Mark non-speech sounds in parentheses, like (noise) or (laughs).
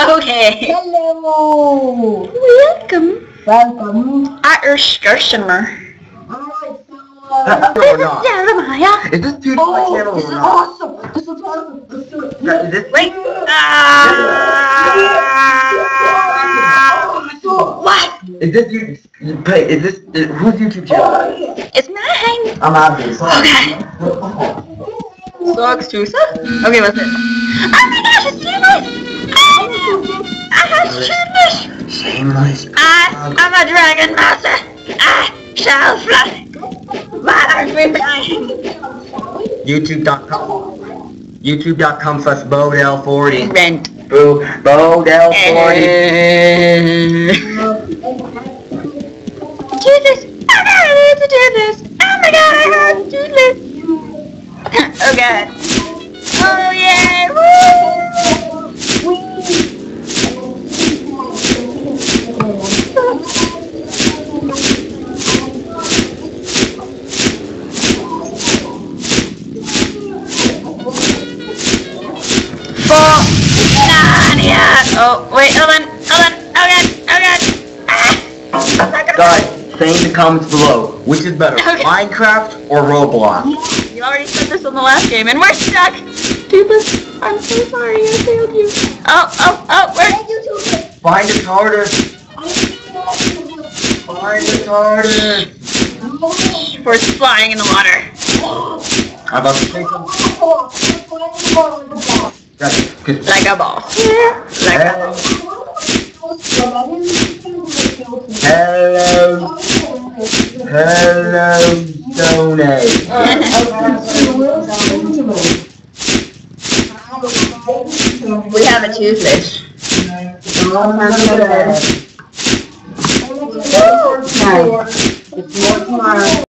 Okay. Hello. Welcome. Welcome. Irish customer. Alright, so, Uh, or. Jeremiah. Is this dude oh, my channel this or is not? awesome. This is awesome. Let's do it. Yeah, Is this Wait. Ah. what? Is this you? Hey, is this is, whose YouTube channel? It's mine. I'm obvious. Okay. So exclusive? Okay, what's it? Oh my gosh, it's Shameless! I am a dragon master! I shall fly! Why aren't flying? YouTube.com. YouTube.com slash Bodell40. Rent. Boo. Bodell40. Eh. Jesus! Oh, I gotta to do this! Oh my god, I gotta do this! (laughs) oh god. Oh Guys, say in the comments below, which is better, Okay. Minecraft or Roblox? You already said this on the last game, and we're stuck. Toothless, I'm so sorry, I failed you. Oh, oh, oh, we're... Find a TARDIS. Find a TARDIS. We're flying in the water. I'm about to something. Like a ball. Like a ball. Hello, hello, donate. We have a Toothless. It's more tomorrow.